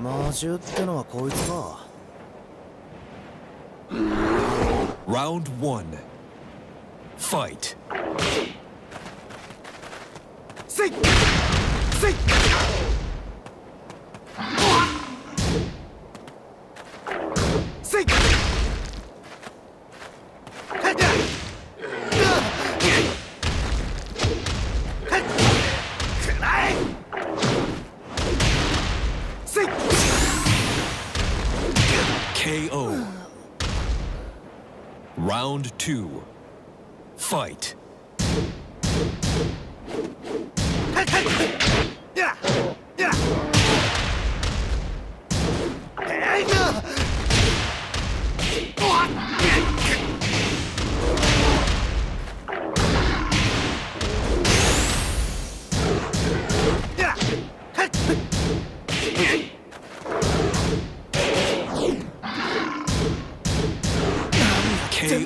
魔獣ってのはこいつか Round one. Fight. Say! Say! Say! Round two. Fight.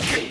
Yeah!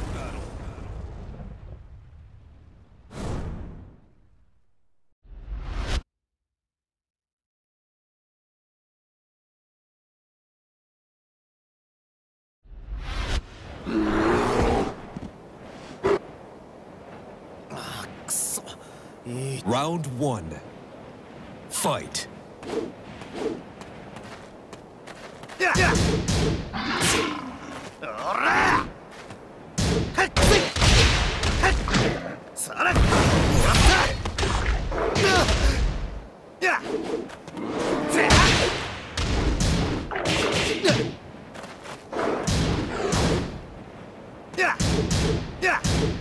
Round one. Fight.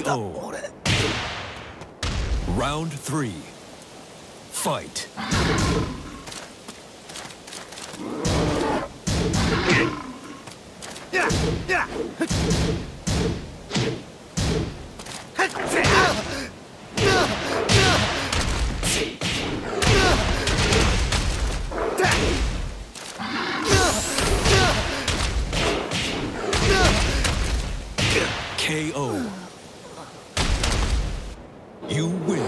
KO. Round three. Fight. KO you win.